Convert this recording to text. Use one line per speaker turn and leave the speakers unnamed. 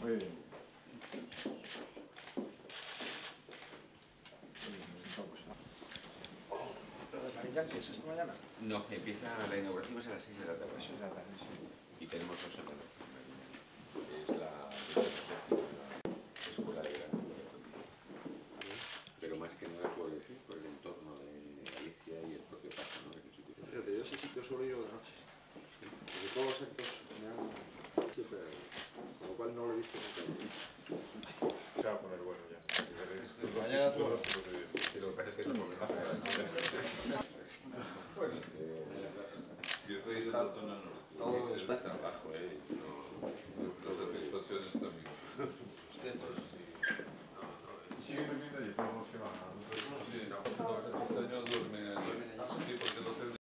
Muy bien. Es esta mañana?
No, empieza la inauguración a las 6 de la tarde. Y tenemos dos
horas. Yo solo he ido de noche. Porque todos los actos me han siempre con lo cual no lo he visto nunca.
Se va a poner bueno ya. Si
Mañana
de. Y lo que pasa es que no volvemos a ver.
Pues,
Yo he pedido la zona norte.
Todo
Es trabajo, eh.